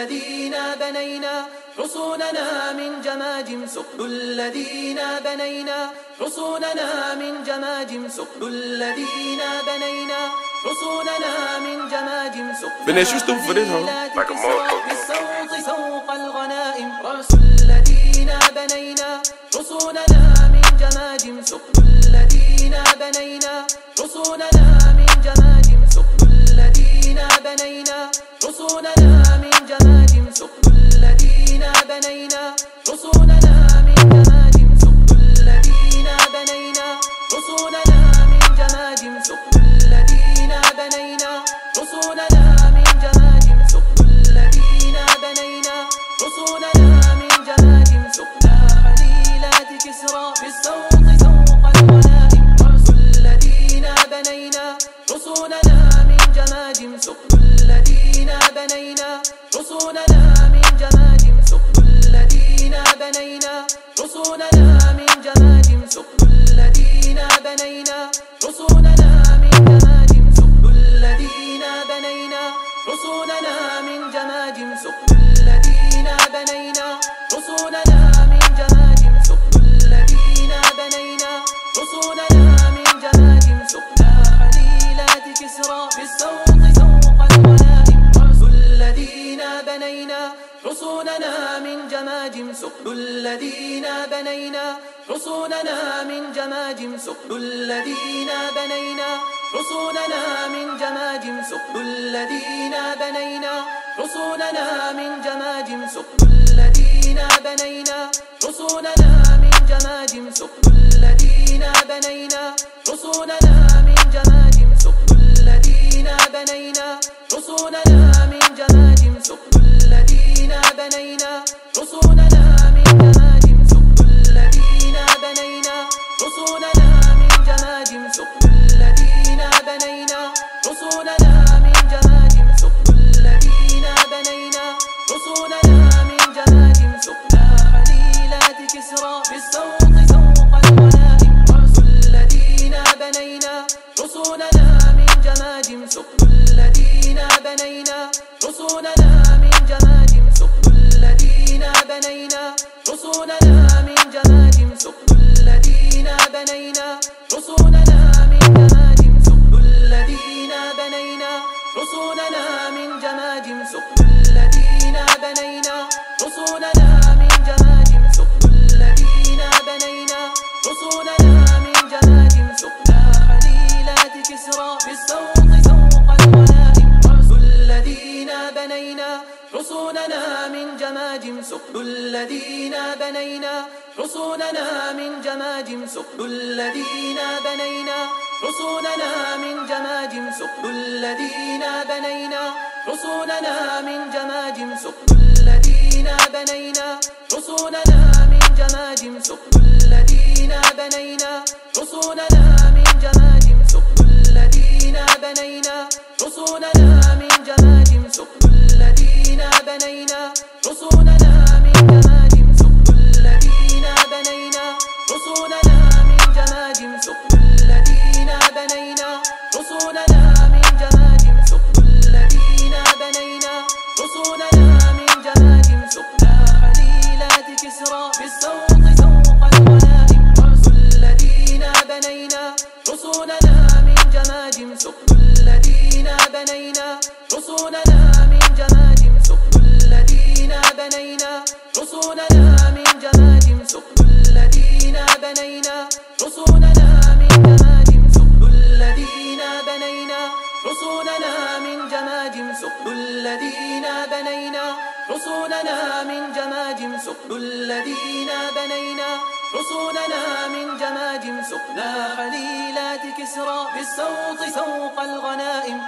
الذين بنينا حصوننا من جماجم سقل الذين بنينا حصوننا من جماجم سقل الذين بنينا حصوننا من جماجم سقل? Like a motherfucker. بالصوت سوق الغنائم رأس الذين بنينا حصوننا من جماجم سقل الذين بنينا حصوننا من جماجم سقل الذين بنينا حصوننا من جماجم سقل الذين بنينا. حصوننا من جماجم سقل الذين بنينا. حصوننا من جماجم سقل الذين بنينا. حصوننا من جماجم سقل الذين بنينا. حصوننا من جماجم سقنا حليلات كسرى. بالسوق سوق الغنائم رأس الذين بنينا. حصوننا من جماجم سقل الذين بنينا. حصوننا من جماجم سقل الذين بنينا. حصوننا من جماجم سقل الذين بنينا. حصوننا من جماجم سقل الذين بنينا. حصوننا من جماجم سقل من جماجم سقل الذين بنينا. حصوننا من جماجم سقل الذين بنينا. حصوننا من جماجم سقل الذين بنينا. حصوننا من جماجم سقل الذين بنينا. حصوننا من جماجم سقل الذين بنينا. حصوننا من جماجم حصوننا من جماجم سقل الذين بنينا. حصوننا من جماجم سقنا حليلات كسرى. بالسوق سوق الغنائم. رأس الذين بنينا. حصوننا من جماجم سقل الذين بنينا. حصوننا من جماجم سقل الذين بنينا. حصوننا من جماجم سقل الذين بنينا. حصوننا من جماجم سقل الذين بنينا حصوننا من جماجم سقل الذين بنينا حصوننا من جماجم سقل الذين بنينا حصوننا من جماجم سقل حصوننا من جماجم سقل الذين بنينا. حصوننا من جماجم سقل الذين بنينا. حصوننا من جماجم سقل الذين بنينا. حصوننا من جماجم سقل الذين بنينا. حصوننا من جماجم سقل الذين بنينا. حصوننا من جماجم سقل الذين بنينا. حصوننا من جماجم سقنا حليلات كسرى بالسوق سوق الغنائم.